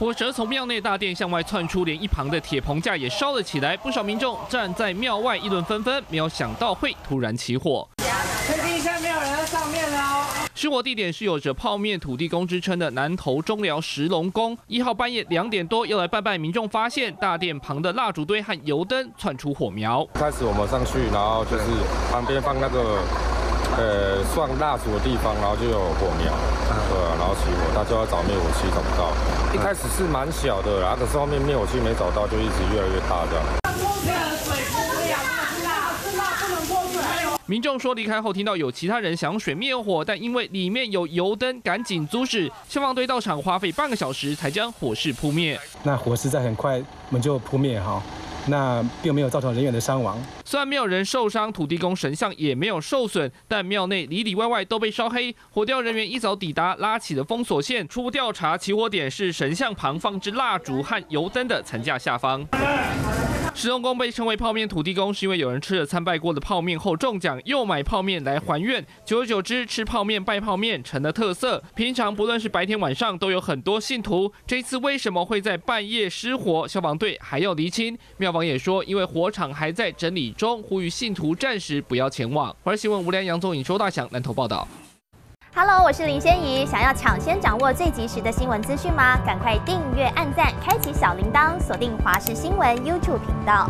火舌从庙内大殿向外窜出，连一旁的铁棚架也烧了起来，不少民众站在庙外议论纷纷，没有想到会突然起火。确定一下，没有人在上面了。失火地点是有着泡面土地公之称的南投中寮石龙宫。一号半夜两点多又来拜拜，民众发现大殿旁的蜡烛堆和油灯窜出火苗。开始我们上去，然后就是旁边放那个呃放蜡烛的地方，然后就有火苗，对啊，然后起火，大家要找灭火器找不到。一开始是蛮小的，然后可是后面灭火器没找到，就一直越来越大这样。民众说离开后听到有其他人想用水灭火，但因为里面有油灯，赶紧阻止。消防队到场花费半个小时才将火势扑灭。那火势在很快我们就扑灭哈，那并没有造成人员的伤亡。虽然没有人受伤，土地公神像也没有受损，但庙内里里外外都被烧黑。火调人员一早抵达，拉起了封锁线。初步调查，起火点是神像旁放置蜡烛和油灯的层架下方。石龙宫被称为泡面土地公，是因为有人吃了参拜过的泡面后中奖，又买泡面来还愿。久而久之，吃泡面拜泡面成了特色。平常不论是白天晚上，都有很多信徒。这次为什么会在半夜失火？消防队还要厘清。庙方也说，因为火场还在整理中，呼吁信徒暂时不要前往。华新闻吴良、杨总颖、周大祥南投报道。Hello，我是林仙怡。想要抢先掌握最及时的新闻资讯吗？赶快订阅、按赞、开启小铃铛，锁定华视新闻 YouTube 频道。